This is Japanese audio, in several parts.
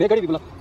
मैं गरीब गुलाम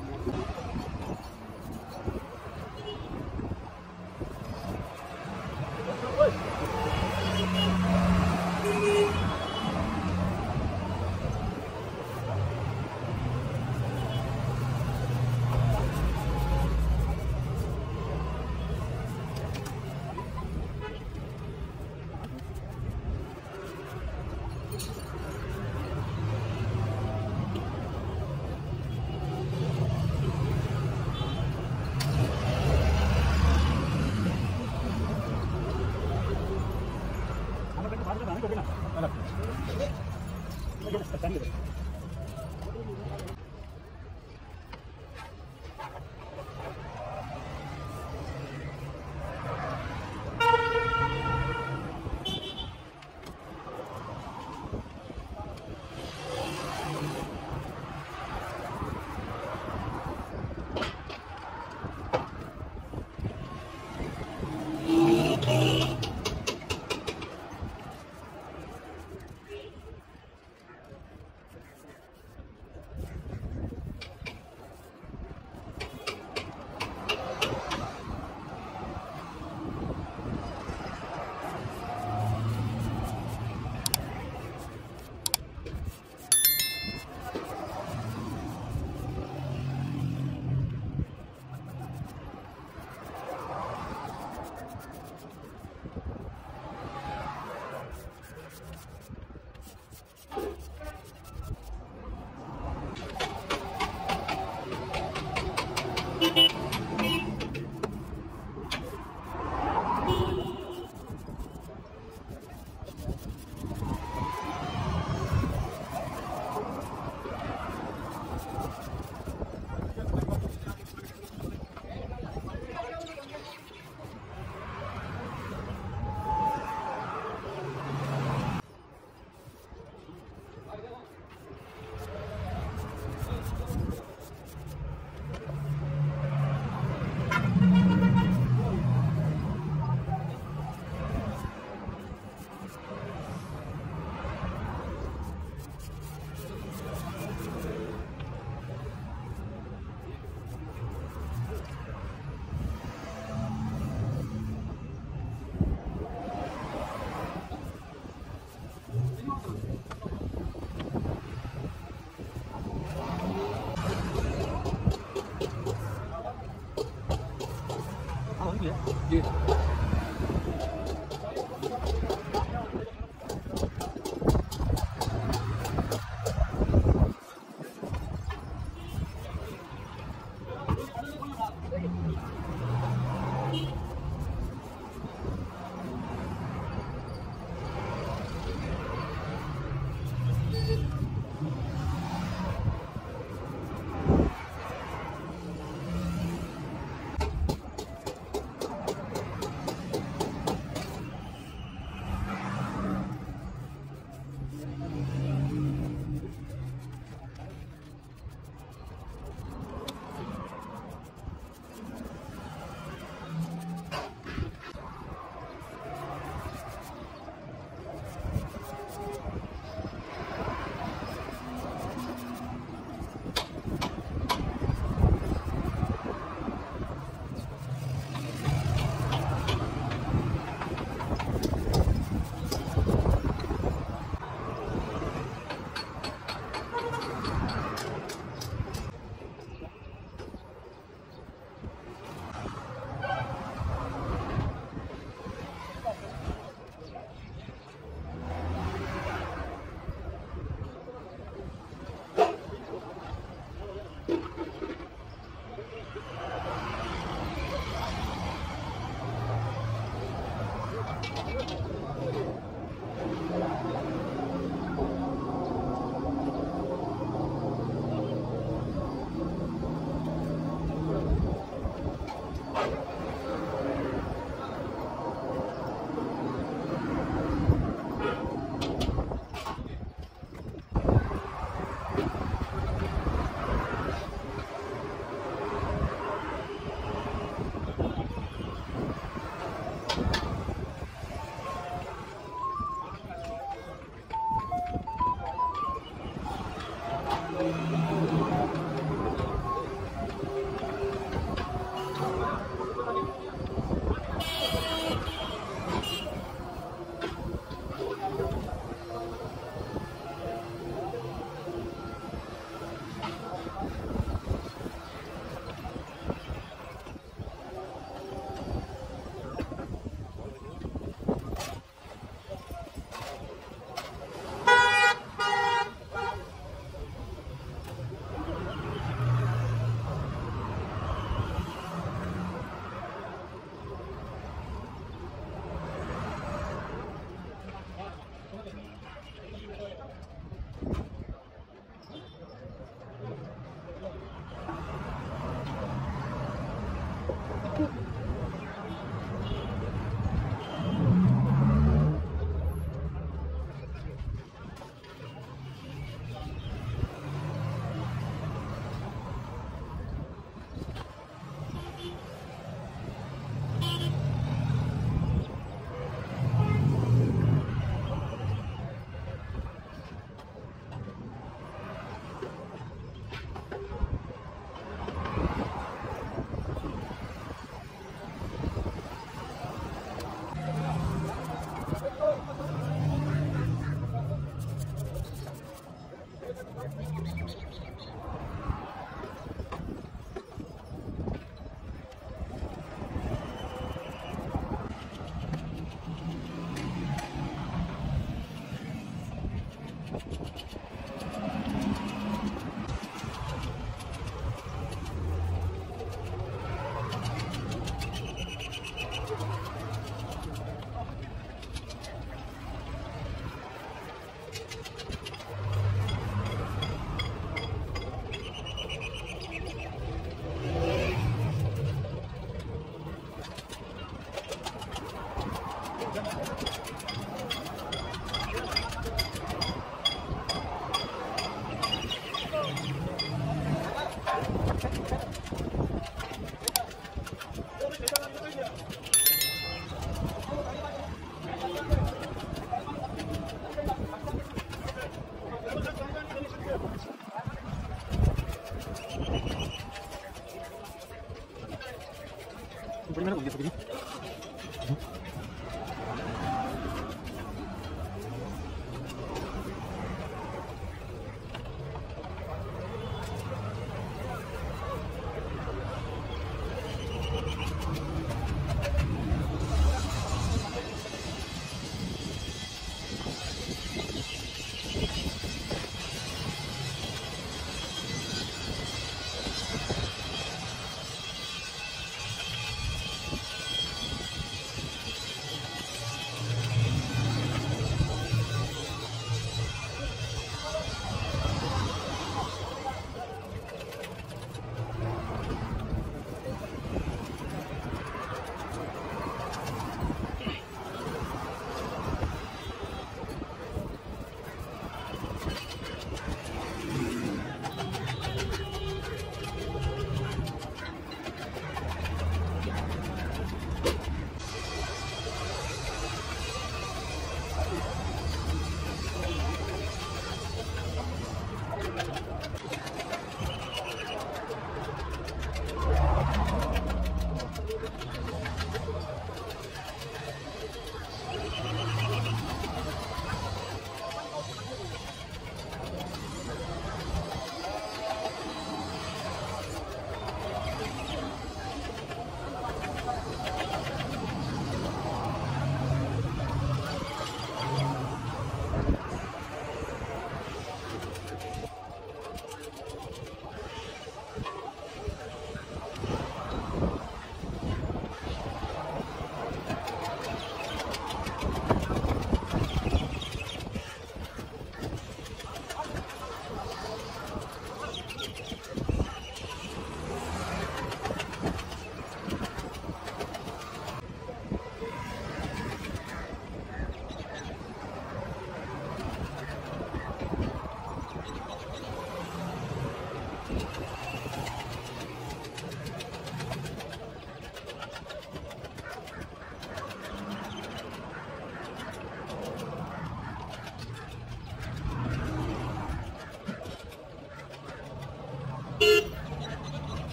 ハハハハ!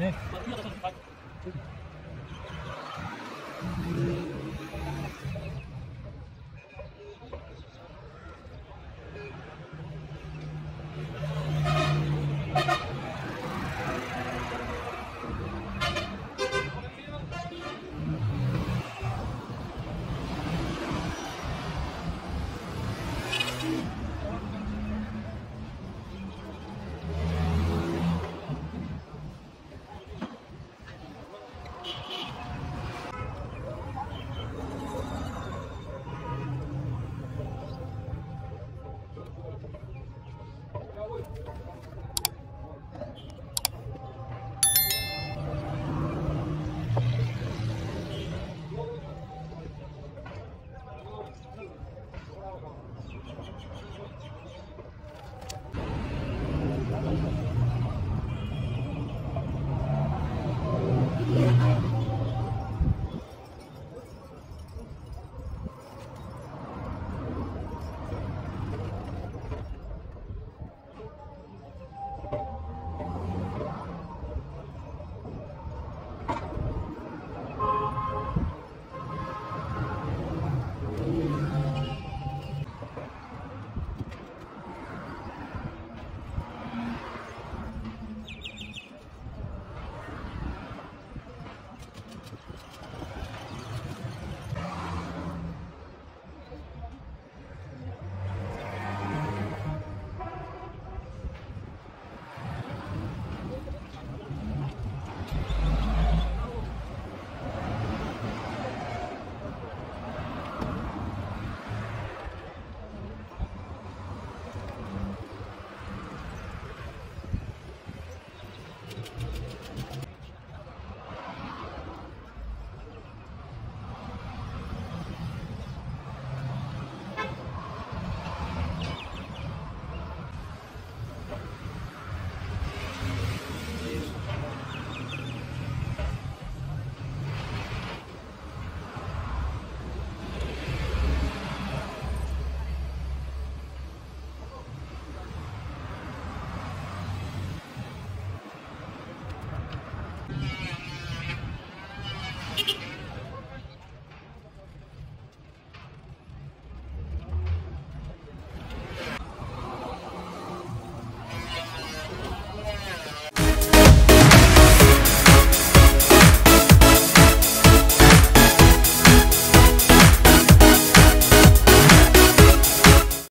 Ne?